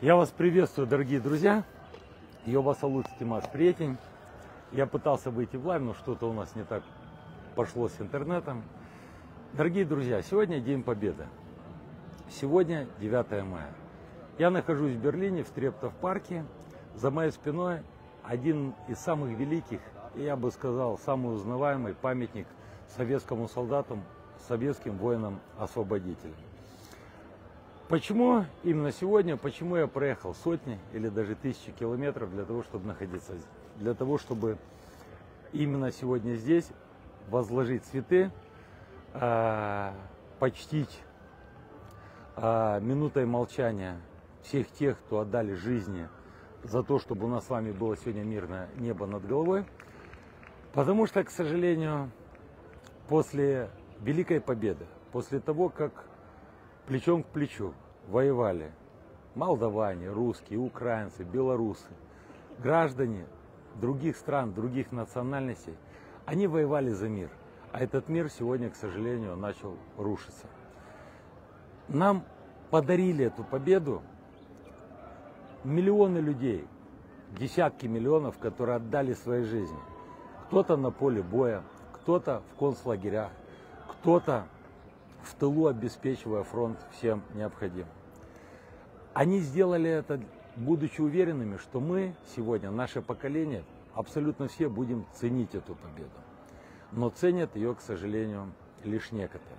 Я вас приветствую, дорогие друзья. Ziua, stimați prieteni. Я пытался выйти в live, но что-то у нас не так пошло с интернетом. Дорогие друзья, сегодня День Победы. Сегодня 9 мая. Я нахожусь в Берлине, в Трептов парке. За моей спиной один из самых великих, я бы сказал, самый узнаваемый памятник советскому солдату, советским воинам-освободителям. Почему именно сегодня, почему я проехал сотни или даже тысячи километров для того, чтобы находиться здесь? Для того, чтобы именно сегодня здесь возложить цветы, э, почтить э, минутой молчания всех тех, кто отдали жизни за то, чтобы у нас с вами было сегодня мирное небо над головой. Потому что, к сожалению, после Великой Победы, после того, как плечом к плечу воевали молдаване, русские, украинцы, белорусы, граждане других стран, других национальностей, они воевали за мир. А этот мир сегодня, к сожалению, начал рушиться. Нам подарили эту победу миллионы людей, десятки миллионов, которые отдали свои жизни. Кто-то на поле боя, кто-то в концлагерях, кто-то в тылу обеспечивая фронт всем необходимым. Они сделали это, будучи уверенными, что мы сегодня, наше поколение, абсолютно все будем ценить эту победу. Но ценят ее, к сожалению, лишь некоторые.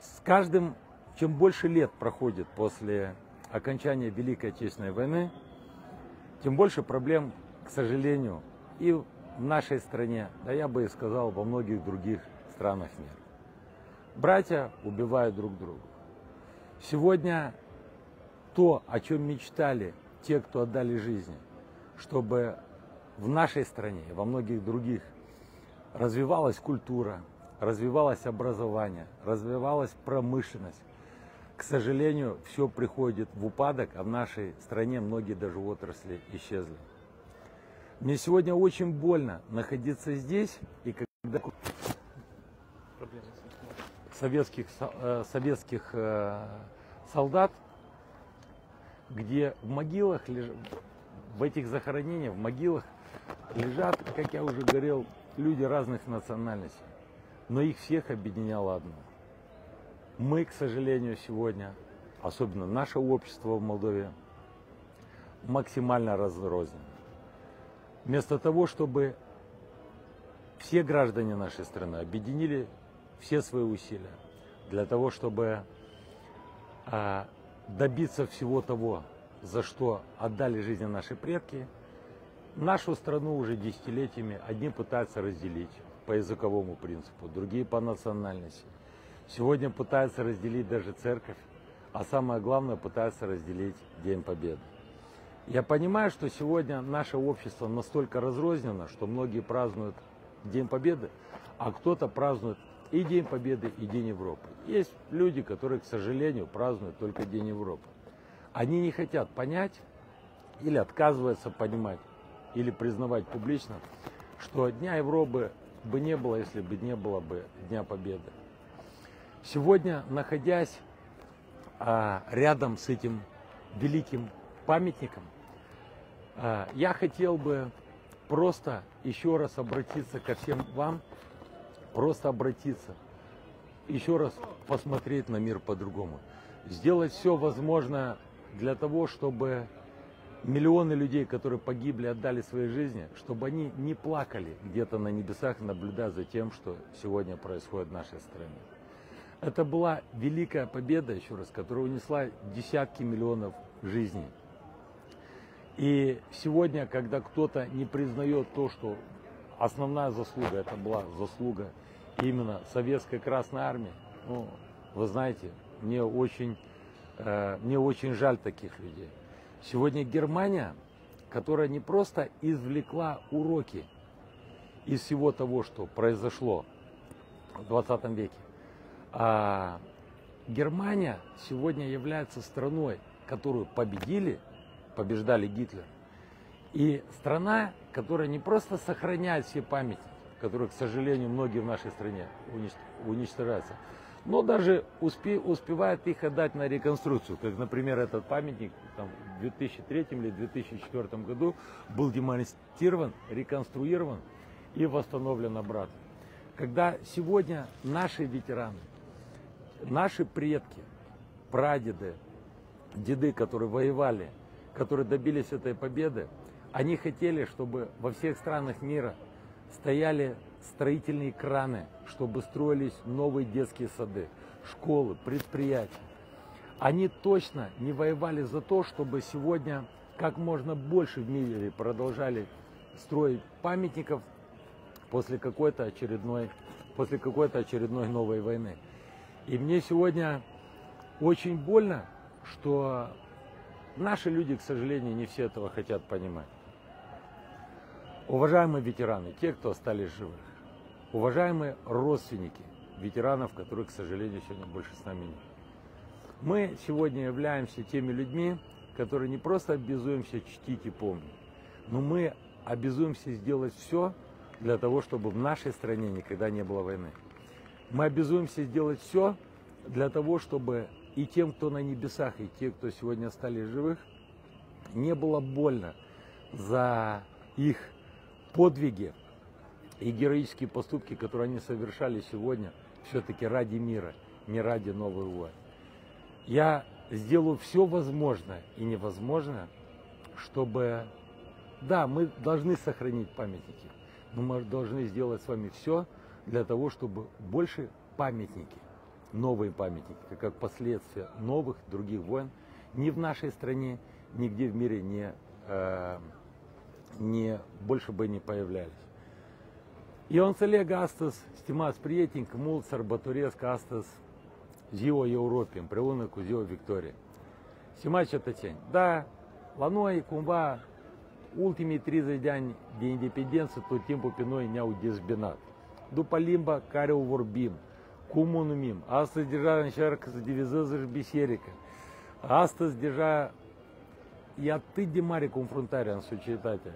С каждым, чем больше лет проходит после окончания Великой Отечественной войны, тем больше проблем, к сожалению, и в нашей стране, да я бы и сказал, во многих других странах мира. Братья убивают друг друга. Сегодня то, о чем мечтали те, кто отдали жизни, чтобы в нашей стране и во многих других развивалась культура, развивалось образование, развивалась промышленность. К сожалению, все приходит в упадок, а в нашей стране многие даже отрасли исчезли. Мне сегодня очень больно находиться здесь, и когда советских, э, советских э, солдат, где в могилах, в этих захоронениях, в могилах лежат, как я уже говорил, люди разных национальностей. Но их всех объединяло одно. Мы, к сожалению, сегодня, особенно наше общество в Молдове, максимально разрознено. Вместо того, чтобы все граждане нашей страны объединили все свои усилия для того, чтобы а, добиться всего того, за что отдали жизни наши предки, нашу страну уже десятилетиями одни пытаются разделить по языковому принципу, другие по национальности. Сегодня пытаются разделить даже церковь, а самое главное пытаются разделить День Победы. Я понимаю, что сегодня наше общество настолько разрознено, что многие празднуют День Победы, а кто-то празднует и День Победы, и День Европы. Есть люди, которые, к сожалению, празднуют только День Европы. Они не хотят понять или отказываются понимать, или признавать публично, что Дня Европы бы не было, если бы не было бы Дня Победы. Сегодня, находясь а, рядом с этим великим памятником, а, я хотел бы просто еще раз обратиться ко всем вам, просто обратиться, еще раз посмотреть на мир по-другому. Сделать все возможное для того, чтобы миллионы людей, которые погибли, отдали свои жизни, чтобы они не плакали где-то на небесах, наблюдая за тем, что сегодня происходит в нашей стране. Это была великая победа, еще раз, которая унесла десятки миллионов жизней. И сегодня, когда кто-то не признает то, что основная заслуга, это была заслуга именно Советской Красной Армии. Ну, вы знаете, мне очень, э, мне очень жаль таких людей. Сегодня Германия, которая не просто извлекла уроки из всего того, что произошло в 20 веке, а Германия сегодня является страной, которую победили, побеждали Гитлер, и страна, которая не просто сохраняет все памятники, которые, к сожалению, многие в нашей стране уничтожаются, но даже успе, успевает их отдать на реконструкцию. Как, например, этот памятник там, в 2003 или 2004 году был демонтирован, реконструирован и восстановлен обратно. Когда сегодня наши ветераны, наши предки, прадеды, деды, которые воевали, которые добились этой победы, они хотели, чтобы во всех странах мира стояли строительные краны, чтобы строились новые детские сады, школы, предприятия. Они точно не воевали за то, чтобы сегодня как можно больше в мире продолжали строить памятников после какой-то очередной, после какой-то очередной новой войны. И мне сегодня очень больно, что наши люди, к сожалению, не все этого хотят понимать. Уважаемые ветераны, те, кто остались живых, уважаемые родственники ветеранов, которых, к сожалению, сегодня больше с нами нет. Мы сегодня являемся теми людьми, которые не просто обязуемся чтить и помнить, но мы обязуемся сделать все для того, чтобы в нашей стране никогда не было войны. Мы обязуемся сделать все для того, чтобы и тем, кто на небесах, и те, кто сегодня остались живых, не было больно за их подвиги и героические поступки, которые они совершали сегодня, все-таки ради мира, не ради новой войны. Я сделаю все возможное и невозможное, чтобы, да, мы должны сохранить памятники, но мы должны сделать с вами все для того, чтобы больше памятники, новые памятники, как последствия новых других войн, ни в нашей стране, нигде в мире не э, не, больше бы не появлялись. И он sărbătoresc astăzi ziua Europei împreună cu ziua Victoriei. Stimați cetățeni, da, la noi cumva ultimii 30 de ani de independență tot timpul pe noi ne-au dezbinat. După limba care o vorbim, cum o numim, astăzi deja încearcă să divizeze și biserică. Astăzi deja e atât de mare confruntarea în societatea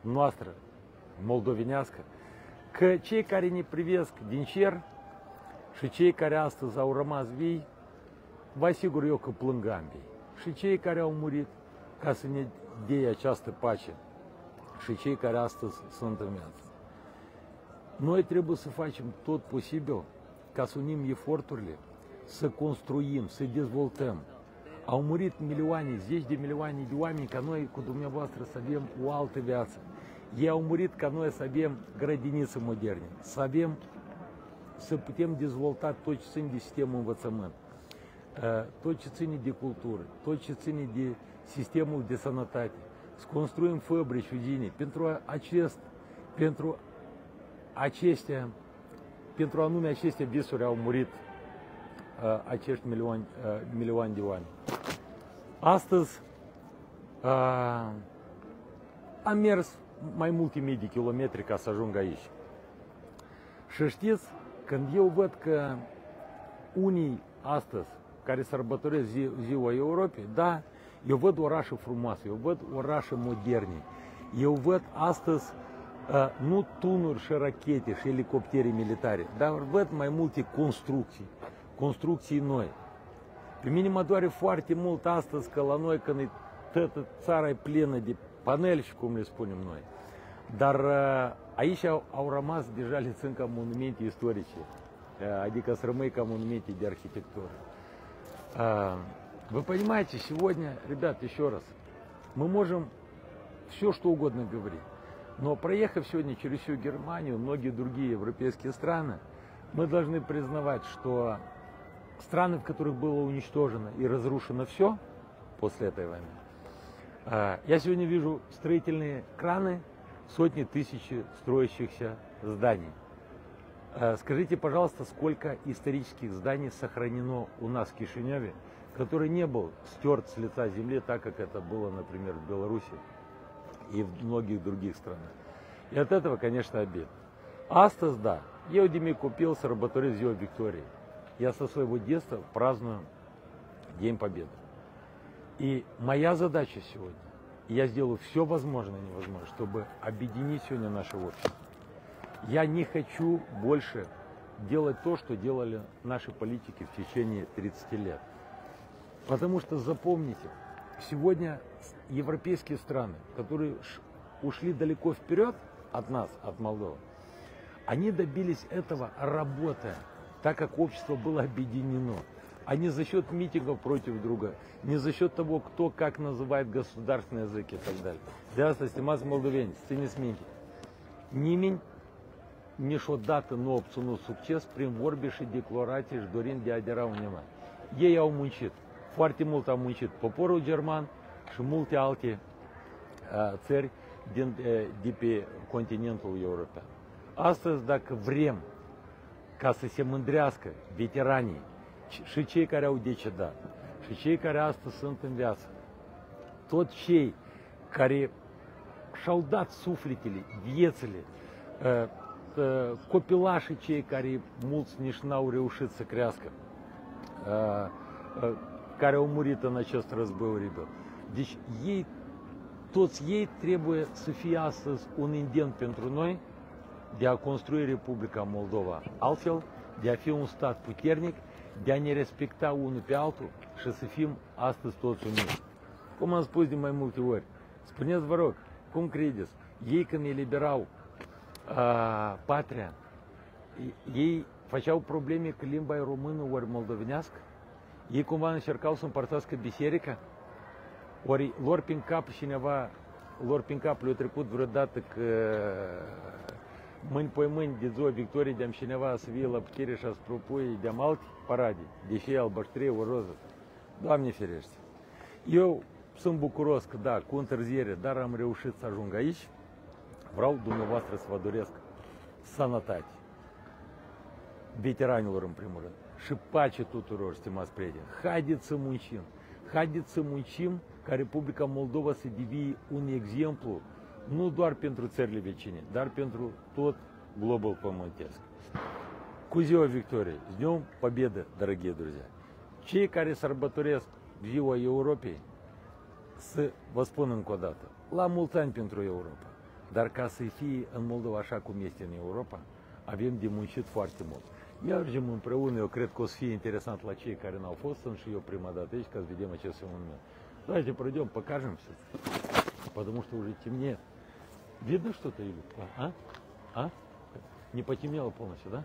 noastră moldovenească, că cei care ne privesc din cer și cei care astăzi au rămas vii, vă asigur eu că plâng ambii. Și cei care au murit ca să ne dea această pace și cei care astăzi sunt în viață. Noi trebuie să facem tot posibil ca să unim eforturile, să construim, să dezvoltăm, Noi cu dumneavoastră să avem o altă viață. Ei au murit ca noi să avem grădinițe moderne, să avem, să putem dezvolta tot ce ține de sistemul învățământ, tot ce ține de cultură, tot ce ține de sistemul de sănătate, să construim fabrici, uzine. Pentru acest, pentru acestea, pentru anume aceste visuri au murit acești milioni, milioane de oameni. Astăzi am mers mai multe mii de kilometri ca să ajung aici. Și știți, când eu văd că unii astăzi care sărbătoresc zi, ziua Europei, da, eu văd orașe frumoase, eu văd orașe moderne, eu văd astăzi uh, nu tunuri și rachete și elicoptere militare, dar văd mai multe construcții, construcții noi. Pe mine mă doare foarte mult astăzi că la noi, când e toată țara e plină de paneli și cum le spunem noi, dar aici au, au rămas deja le țin ca monumente istorice, adică să rămâi ca monumente de архитектуры. Вы понимаете, сегодня, ребят, еще раз, мы можем все что угодно говорить, но проехав сегодня через всю Германию, многие другие европейские страны, мы должны признавать, что страны, в которых было уничтожено и разрушено все после этой войны, я сегодня вижу строительные краны, сотни тысяч строящихся зданий. Скажите, пожалуйста, сколько исторических зданий сохранено у нас в Кишиневе, который не был стерт с лица земли, так как это было, например, в Беларуси и в многих других странах. И от этого, конечно, обид. Астас, да, я у Дими купил с работоры Виктории я со своего детства праздную День Победы. И моя задача сегодня, я сделаю все возможное и невозможное, чтобы объединить сегодня наше общество. Я не хочу больше делать то, что делали наши политики в течение 30 лет. Потому что запомните, сегодня европейские страны, которые ушли далеко вперед от нас, от Молдовы, они добились этого работая, так как общество было объединено. А не за счет митингов против друга, не за счет того, кто как называет государственный язык и так далее. Здравствуйте, nu a obținut succes prin vorbe și declarații și dorind de a adera undeva. Ei au muncit, foarte mult au muncit poporul german și multe alte uh, țări din, uh, de pe continentul european. Astăzi, dacă vrem ca să se mândrească veteranii și cei care au decedat și cei care astăzi sunt în viață, toți cei care și-au dat sufletele, viețile, copilașii cei care mulți nici n-au reușit să crească, care au murit în acest război oribil. Deci ei, toți ei trebuie să fie astăzi un indent pentru noi de a construi Republica Moldova altfel, de a fi un stat puternic, de a ne respecta unul pe altul și să fim astăzi toți uniți. Cum am spus de mai multe ori, spuneți vă rog, cum credeți, ei când eliberau a, patria, ei făceau probleme că limba e română ori moldovenească? Ei cumva încercau să împărțească biserica? Ori lor prin cap cineva, lor prin cap le-a trecut vreodată că mâini pe mâini de ziua victoriei de-am cineva să vie la putere și a propui de-am alți parade, deși e albăștrie, o roză. Doamne ferește! Eu sunt bucuros că, da, cu întârziere, dar am reușit să ajung aici. Vreau dumneavoastră să vă doresc sănătate, veteranilor în primul rând, și pace tuturor, stimați prieteni. Haideți să muncim, haideți să muncim ca Republica Moldova să devie un exemplu nu doar pentru țările vecine, dar pentru tot globul pământesc. Cu ziua victoriei, с Днем Победы, дорогие друзья! Cei care sărbătoresc ziua Europei, să vă spun încă o dată, la mulți ani pentru Europa. Dar ca să fie în Moldova așa cum este în Europa, avem de muncit foarte mult. Mergem împreună, eu cred că o să fie interesant la cei care n-au fost, sunt și eu prima dată aici, ca să vedem acest moment. Давайте пройдем, покажемся, потому что уже темнеет. Видно что-то, или? А? А? Не потемнело полностью, да?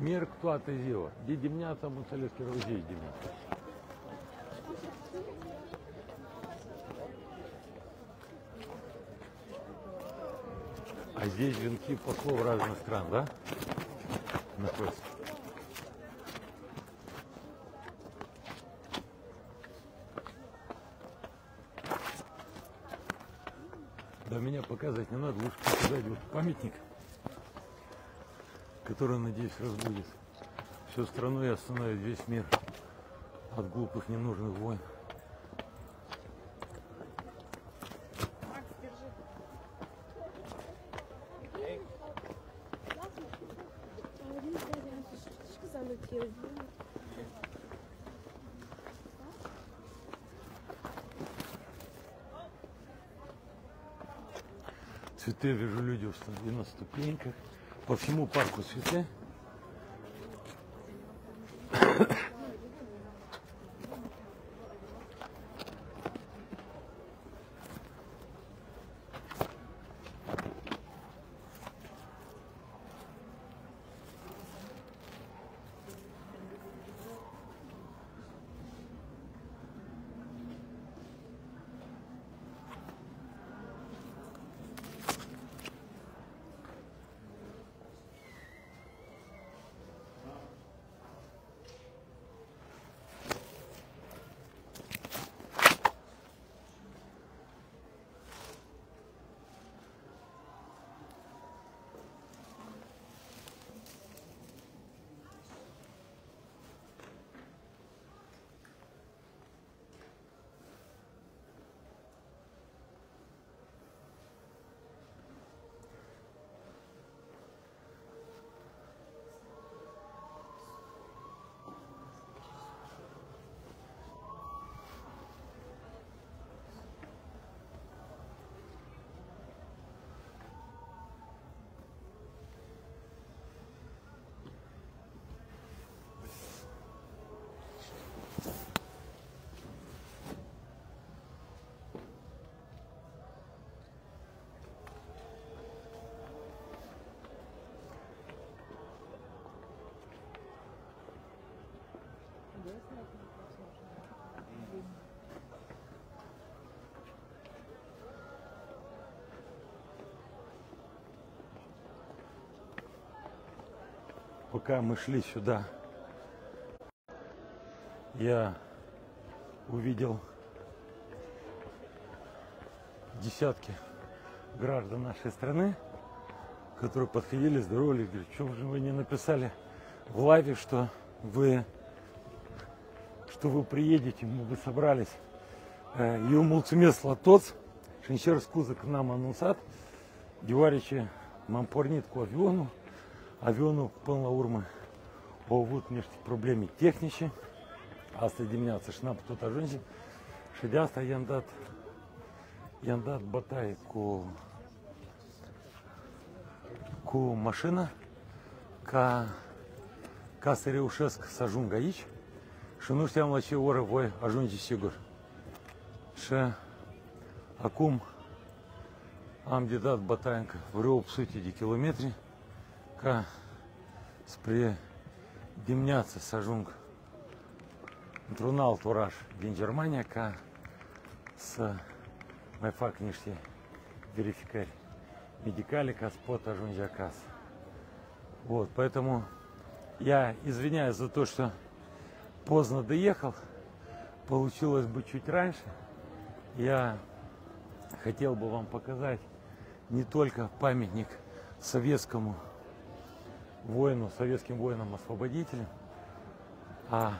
Merg toată ziua. De dimineață am înțeles că erau zeci de mii. А здесь венки послов разных стран, да? Находятся. Меня показывать не надо, лучше показать вот памятник, который, надеюсь, разбудит всю страну и остановит весь мир от глупых ненужных войн. Цветы вижу люди установили на ступеньках. По всему парку цветы. Пока мы шли сюда, я увидел десятки граждан нашей страны, которые подходили, здоровались, говорят, что же вы не написали в лайве, что вы что вы приедете, мы бы собрались. M-am pornit cu avionul. Avionul, până la urmă, a avut niște probleme tehnice. Asta dimineața și n-a putut ajunge. Și de asta i-am dat, i-am dat bătaie cu, cu mașina ca, ca să reușesc să ajung aici și nu știam la ce oră voi ajunge sigur. Și acum am de dat bătaie încă vreo 800 de kilometri ca spre dimineață să ajung într-un alt oraș din Germania ca să mai fac niște verificări медикали, ajunge acasă. Вот, поэтому я извиняюсь за то, что поздно доехал. Получилось бы чуть раньше. Я хотел бы вам показать не только памятник советскому воину, советским воинам-освободителям, а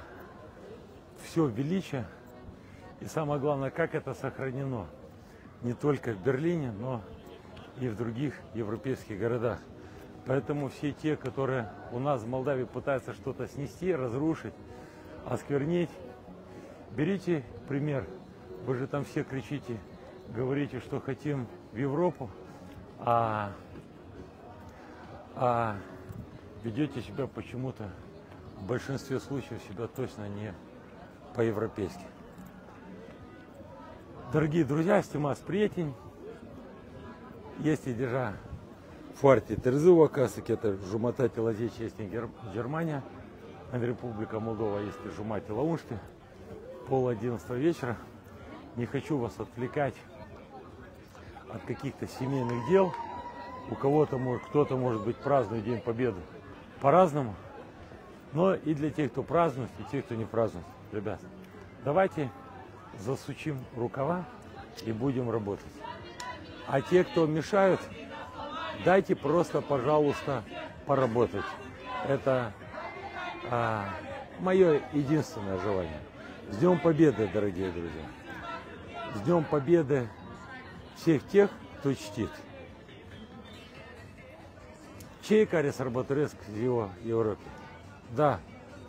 все величие и самое главное, как это сохранено не только в Берлине, но и в других европейских городах. Поэтому все те, которые у нас в Молдавии пытаются что-то снести, разрушить, осквернить, берите пример. Вы же там все кричите, говорите, что хотим в Европу, а, а ведете себя почему-то в большинстве случаев себя точно не по-европейски. Дорогие друзья, стимас. Este deja foarte târziu acasă, că это jumătate la 10 este Moldova este jumătate la 11, пол 11 вечера. Не хочу вас отвлекать от каких-то семейных дел. У кого-то, может, кто-то, может быть, празднует День Победы по-разному. Но и для тех, кто празднует, и тех, кто не празднует. Ребят, давайте засучим рукава и будем работать. А те, кто мешают, дайте просто, пожалуйста, поработать. Это а, мое единственное желание. С Днем Победы, дорогие друзья. С Днем Победы всех тех, кто чтит. Cei care sărbătoresc ziua Europei. Da,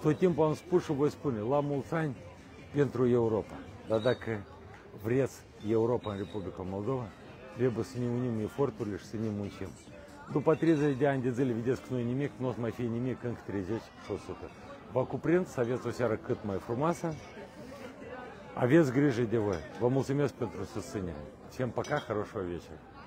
tot timpul am spus și voi spune, la mulți ani pentru Europa. Dar dacă vreți Europa în Republica Moldova, trebuie să ne unim eforturile și să ne muncim. După 30 de ani de zile vedeți că nu e nimic, nu o să mai fie nimic încă 30 și 100. Vă cuprind să aveți o seară cât mai frumoasă. Aveți grijă de voi. Vă mulțumesc pentru susținere. Всем пока, хорошего вечера.